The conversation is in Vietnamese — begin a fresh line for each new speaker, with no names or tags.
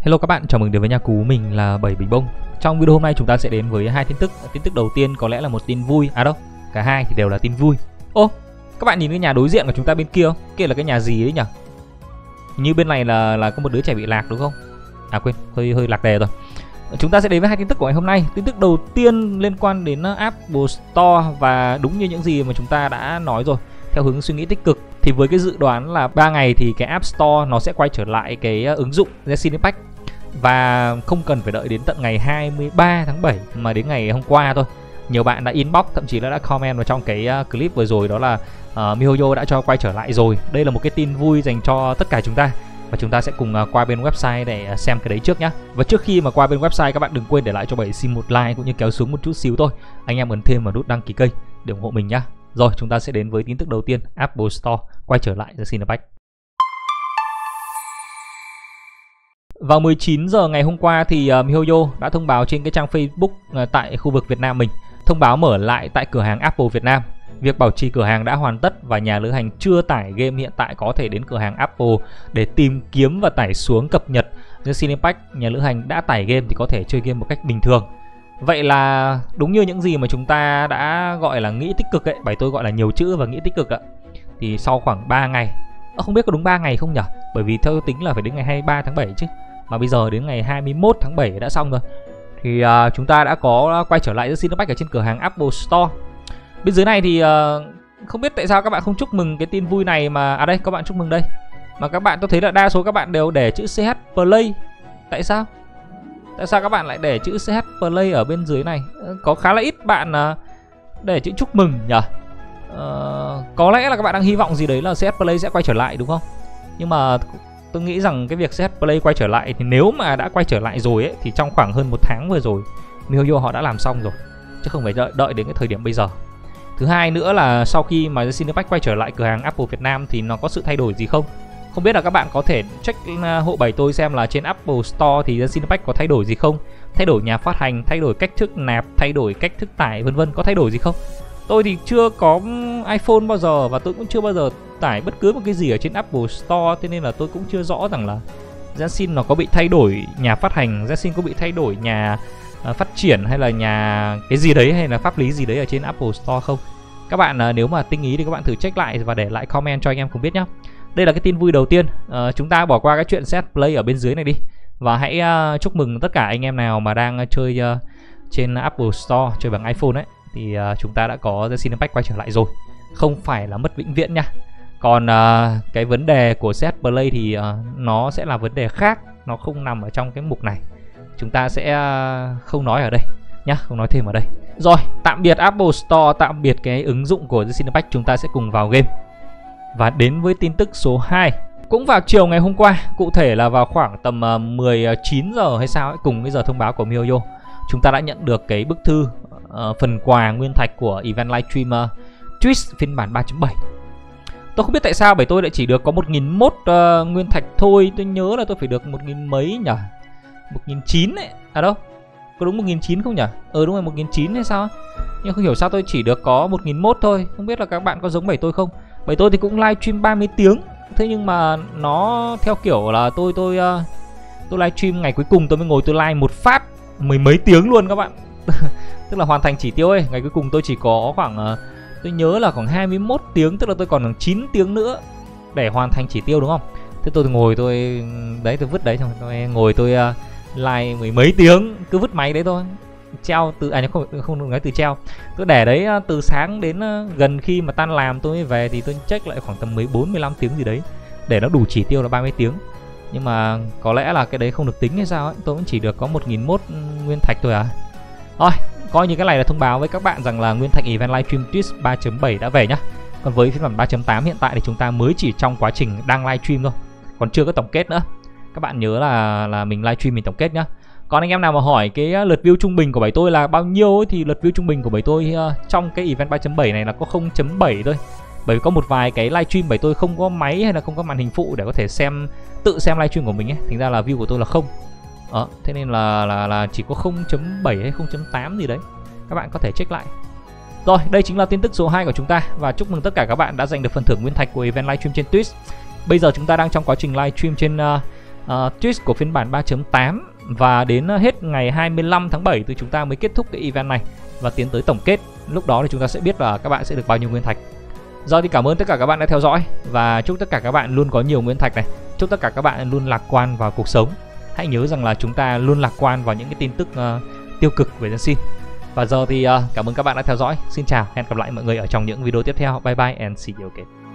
Hello các bạn, chào mừng đến với nhà cú mình là Bảy Bình Bông. Trong video hôm nay chúng ta sẽ đến với hai tin tức. Tin tức đầu tiên có lẽ là một tin vui. À đâu, cả hai thì đều là tin vui. Ô, các bạn nhìn cái nhà đối diện của chúng ta bên kia không? Kia là cái nhà gì đấy nhỉ? Như bên này là là có một đứa trẻ bị lạc đúng không? À quên, hơi hơi lạc đề rồi. Chúng ta sẽ đến với hai tin tức của ngày hôm nay. Tin tức đầu tiên liên quan đến uh, Apple Store và đúng như những gì mà chúng ta đã nói rồi theo hướng suy nghĩ tích cực thì với cái dự đoán là 3 ngày thì cái App Store nó sẽ quay trở lại cái uh, ứng dụng Genshin Impact và không cần phải đợi đến tận ngày 23 tháng 7 mà đến ngày hôm qua thôi. Nhiều bạn đã inbox thậm chí là đã comment vào trong cái uh, clip vừa rồi đó là uh, MiHoYo đã cho quay trở lại rồi. Đây là một cái tin vui dành cho tất cả chúng ta. Và chúng ta sẽ cùng uh, qua bên website để uh, xem cái đấy trước nhé và trước khi mà qua bên website các bạn đừng quên để lại cho bảy xin một like cũng như kéo xuống một chút xíu thôi. Anh em ấn thêm vào nút đăng ký kênh để ủng hộ mình nhá. Rồi chúng ta sẽ đến với tin tức đầu tiên Apple Store. Quay trở lại The Cinepack Vào 19 giờ ngày hôm qua thì ờ, uh, MiHoYo đã thông báo trên cái trang Facebook uh, tại khu vực Việt Nam mình thông báo mở lại tại cửa hàng Apple Việt Nam. Việc bảo trì cửa hàng đã hoàn tất và nhà lữ hành chưa tải game hiện tại có thể đến cửa hàng Apple để tìm kiếm và tải xuống cập nhật. Như Cinepack nhà lữ hành đã tải game thì có thể chơi game một cách bình thường. Vậy là đúng như những gì mà chúng ta đã gọi là nghĩ tích cực ấy, bài tôi gọi là nhiều chữ và nghĩ tích cực ạ. Thì sau khoảng 3 ngày, không biết có đúng 3 ngày không nhỉ? Bởi vì theo tính là phải đến ngày 23 tháng 7 chứ mà bây giờ đến ngày 21 tháng 7 đã xong rồi. Thì uh, chúng ta đã có quay trở lại The Cinemax ở trên cửa hàng Apple Store. Bên dưới này thì uh, không biết tại sao các bạn không chúc mừng cái tin vui này mà à đây các bạn chúc mừng đây. Mà các bạn tôi thấy là đa số các bạn đều để chữ CH Play. Tại sao? Tại sao các bạn lại để chữ CH Play ở bên dưới này? Ờ, có khá là ít bạn uh, để chữ chúc mừng nhỉ? Uh, có lẽ là các bạn đang hy vọng gì đấy là CH Play sẽ quay trở lại đúng không? Nhưng mà tôi nghĩ rằng cái việc CH Play quay trở lại thì nếu mà đã quay trở lại rồi ấy thì trong khoảng hơn một tháng vừa rồi MiHoYo họ đã làm xong rồi chứ không phải đợi đợi đến cái thời điểm bây giờ. Thứ hai nữa là sau khi mà Cinepack quay trở lại cửa hàng Apple Việt Nam thì nó có sự thay đổi gì không? Không biết là các bạn có thể check à, hộ bảy tôi xem là trên Apple Store thì Cinepack có thay đổi gì không? Thay đổi nhà phát hành, thay đổi cách thức nạp, thay đổi cách thức tải vân vân có thay đổi gì không? Tôi thì chưa có iPhone bao giờ và tôi cũng chưa bao giờ tải bất cứ một cái gì ở trên Apple Store thế nên là tôi cũng chưa rõ rằng là Zensin nó có bị thay đổi nhà phát hành, Zensin có bị thay đổi nhà uh, phát triển hay là nhà cái gì đấy hay là pháp lý gì đấy ở trên Apple Store không. Các bạn uh, nếu mà tinh ý thì các bạn thử check lại và để lại comment cho anh em cùng biết nhé. Đây là cái tin vui đầu tiên. Uh, chúng ta bỏ qua cái chuyện set play ở bên dưới này đi và hãy uh, chúc mừng tất cả anh em nào mà đang chơi uh, trên Apple Store chơi bằng iPhone ấy thì uh, chúng ta đã có The Cinepack quay trở lại rồi. Không phải là mất vĩnh viễn nha. Còn uh, cái vấn đề của set play thì uh, nó sẽ là vấn đề khác. Nó không nằm ở trong cái mục này. Chúng ta sẽ uh, không nói ở đây nhá không nói thêm ở đây. Rồi tạm biệt Apple Store tạm biệt cái ứng dụng của Cinepack chúng ta sẽ cùng vào game. Và đến với tin tức số 2 cũng vào chiều ngày hôm qua cụ thể là vào khoảng tầm 19 giờ hay sao ấy cùng cái giờ thông báo của Miyoyo, chúng ta đã nhận được cái bức thư uh, phần quà nguyên thạch của event livestream uh, Twitch phiên bản 3.7 Tôi không biết tại sao bởi tôi lại chỉ được có 1.000 uh, ờ, nguyên thạch thôi. Tôi nhớ là tôi phải được 1.000 mấy nhỉ? 1.900 ấy. À đâu Có đúng 1.900 không nhỉ? Ờ đúng rồi 1.900 hay sao Nhưng không hiểu sao tôi chỉ được có 1.000 thôi. Không biết là các bạn có giống bảy tôi không? Bảy tôi thì cũng livestream 30 tiếng. Thế nhưng mà nó theo kiểu là tôi tôi uh, tôi livestream ngày cuối cùng tôi mới ngồi tôi live một phát mười mấy tiếng luôn các bạn. tức là hoàn thành chỉ tiêu ấy ngày cuối cùng tôi chỉ có khoảng uh, tôi nhớ là khoảng 21 tiếng tức là tôi còn khoảng 9 tiếng nữa để hoàn thành chỉ tiêu đúng không? Thế tôi ngồi tôi đấy tôi vứt đấy xong tôi ngồi tôi ờ, uh, like mười mấy tiếng cứ vứt máy đấy thôi. Treo từ à không không được nói từ treo. Tôi để đấy uh, từ sáng đến uh, gần khi mà tan làm tôi mới về thì tôi check lại khoảng tầm 14 15 tiếng gì đấy để nó đủ chỉ tiêu là 30 tiếng. Nhưng mà có lẽ là cái đấy không được tính hay sao ấy tôi cũng chỉ được có 1001 nguyên thạch thôi à. Thôi coi như cái này là thông báo với các bạn rằng là nguyên thạch event livestream twist 3.7 đã về nhá. Còn với phiên bản 3.8 hiện tại thì chúng ta mới chỉ trong quá trình đang livestream thôi. Còn chưa có tổng kết nữa. Các bạn nhớ là là mình livestream mình tổng kết nhá. Còn anh em nào mà hỏi cái à, lượt view trung bình của bảy tôi là bao nhiêu ấy, thì lượt view trung bình của bảy tôi uh, trong cái event 3.7 này là có 0.7 thôi. Bởi vì có một vài cái livestream bảy tôi không có máy hay là không có màn hình phụ để có thể xem tự xem livestream của mình ấy. Thành ra là view của tôi là không đó, thế nên là là là chỉ có 0.7 hay 0.8 gì đấy. Các bạn có thể check lại. Rồi, đây chính là tin tức số 2 của chúng ta và chúc mừng tất cả các bạn đã giành được phần thưởng nguyên thạch của event livestream trên Twitch. Bây giờ chúng ta đang trong quá trình livestream trên ờ, ờ, uh, twist của phiên bản 3.8 và đến hết ngày 25 tháng 7 thì chúng ta mới kết thúc cái event này và tiến tới tổng kết. Lúc đó thì chúng ta sẽ biết là các bạn sẽ được bao nhiêu nguyên thạch. Rồi thì cảm ơn tất cả các bạn đã theo dõi và chúc tất cả các bạn luôn có nhiều nguyên thạch này. Chúc tất cả các bạn luôn lạc quan vào cuộc sống. Hãy nhớ rằng là chúng ta luôn lạc quan vào những cái tin tức uh, tiêu cực về dân xin. Và giờ thì uh, cảm ơn các bạn đã theo dõi. Xin chào, hẹn gặp lại mọi người ở trong những video tiếp theo. Bye bye and see you again.